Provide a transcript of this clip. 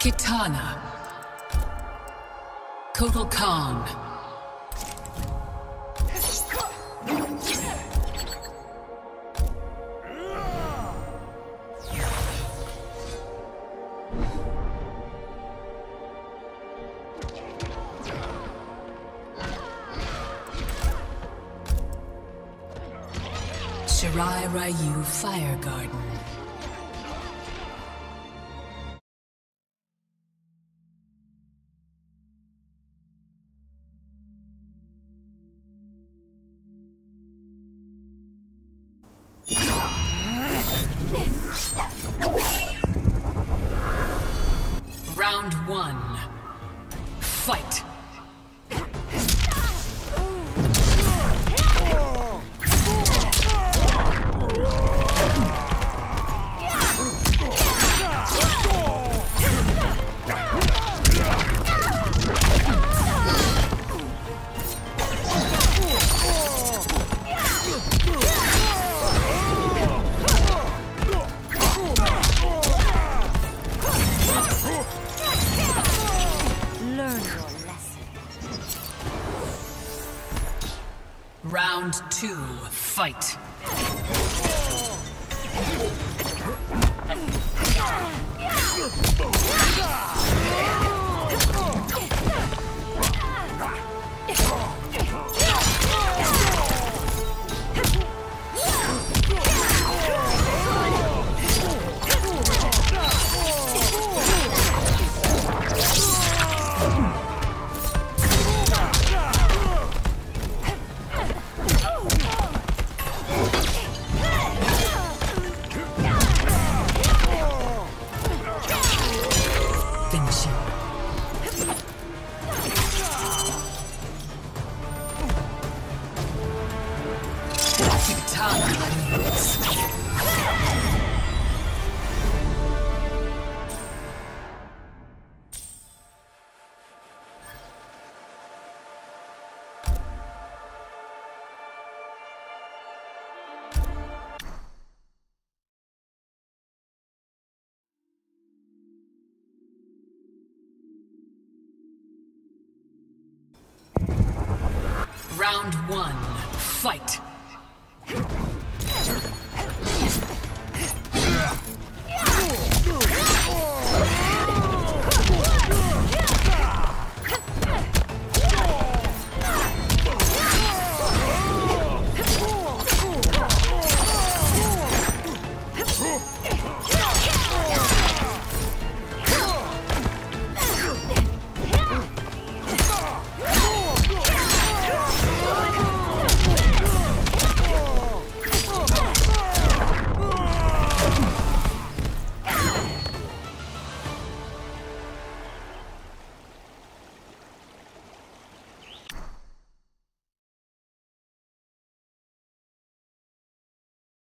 Kitana. Kotal Khan. Shirai Ryu Fire Garden. Round one. Fight. Round two. Fight. Round one. Fight.